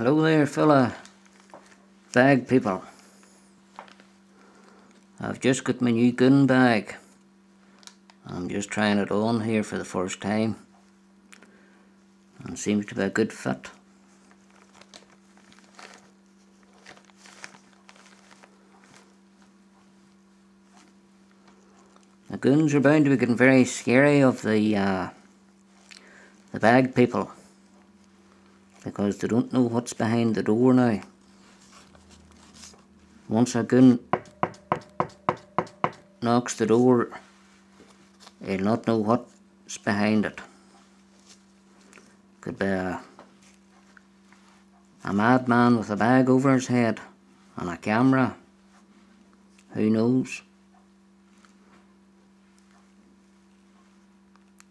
Hello there fella bag people. I've just got my new gun bag. I'm just trying it on here for the first time. And seems to be a good fit. The goons are bound to be getting very scary of the uh, the bag people because they don't know what's behind the door now. Once a goon knocks the door, he'll not know what's behind it. Could be a, a madman with a bag over his head and a camera. Who knows?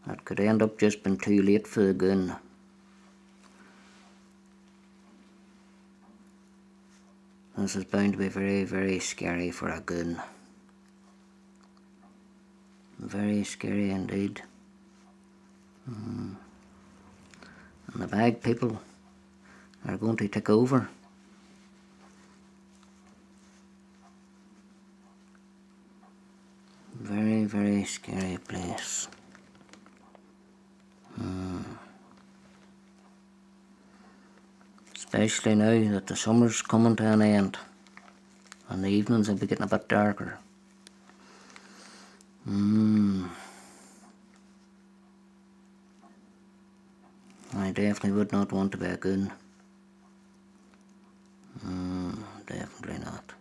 That could end up just being too late for the goon. This is bound to be very, very scary for a goon. Very scary indeed. Mm. And the bag people are going to take over. Very, very scary place. Especially now that the summer's coming to an end and the evenings will be getting a bit darker. Mm. I definitely would not want to be a goon. Mm, definitely not.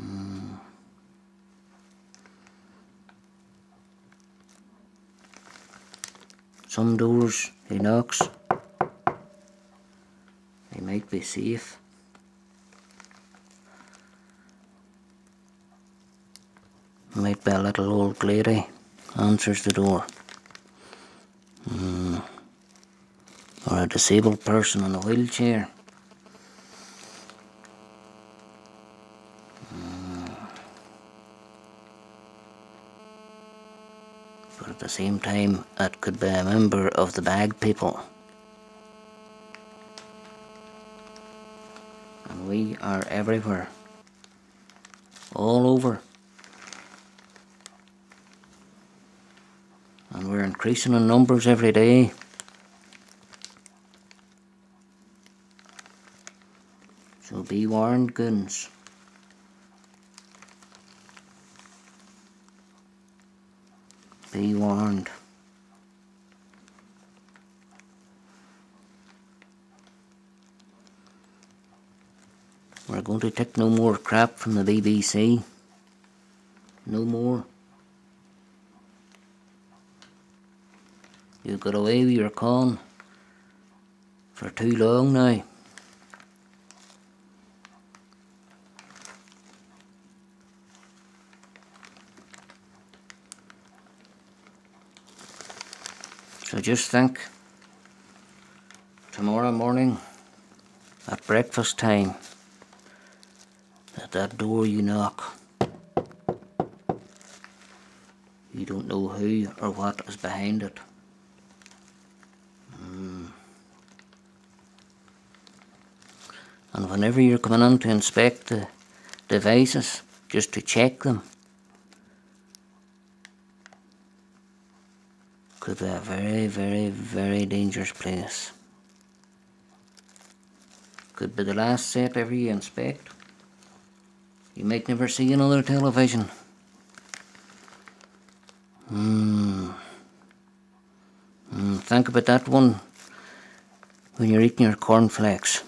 Mm. Some doors he knocks he might be safe. Might be a little old lady answers the door. Mm. Or a disabled person in a wheelchair. Mm. But at the same time, it could be a member of the bag people. We are everywhere. All over. And we're increasing in numbers every day. So be warned, goons. Be warned. We're going to take no more crap from the BBC. No more. You've got away with your con for too long now. So just think, tomorrow morning at breakfast time, at that door you knock. You don't know who or what is behind it. Mm. And whenever you're coming in to inspect the devices, just to check them, could be a very, very, very dangerous place. Could be the last set ever you inspect. You might never see another television. Hmm. Mm, think about that one when you're eating your cornflakes.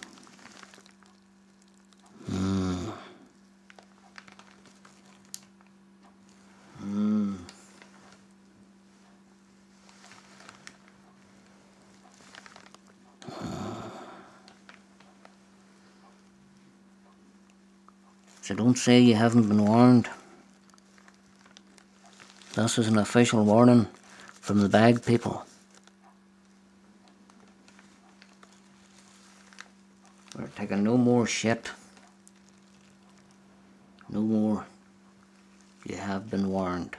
So don't say you haven't been warned. This is an official warning from the bag people. We're taking no more shit. No more. You have been warned.